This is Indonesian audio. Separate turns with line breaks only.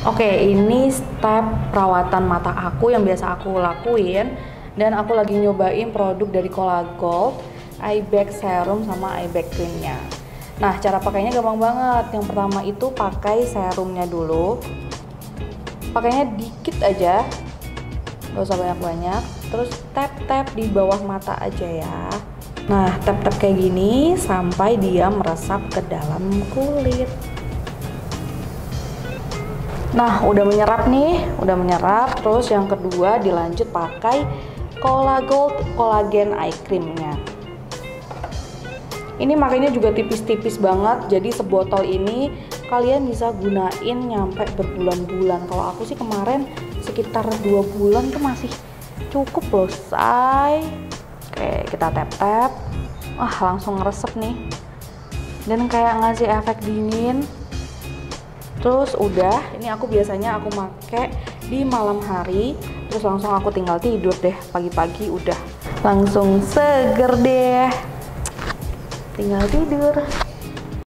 Oke, ini step perawatan mata aku yang biasa aku lakuin dan aku lagi nyobain produk dari Colagold eye bag serum sama eye bag creamnya. Nah, cara pakainya gampang banget. Yang pertama itu pakai serumnya dulu. Pakainya dikit aja, gak usah banyak-banyak. Terus tap-tap di bawah mata aja ya. Nah, tap-tap kayak gini sampai dia meresap ke dalam kulit. Nah, udah menyerap nih, udah menyerap. Terus yang kedua dilanjut pakai Cola Gold Collagen Eye Creamnya. Ini makanya juga tipis-tipis banget, jadi sebotol ini kalian bisa gunain nyampe berbulan-bulan. Kalau aku sih kemarin sekitar dua bulan tuh masih cukup loh, say. Oke, kita tap-tap. Wah, langsung ngeresep nih. Dan kayak ngasih efek dingin terus udah ini aku biasanya aku make di malam hari. Terus langsung aku tinggal tidur deh pagi-pagi udah. Langsung seger deh. Tinggal tidur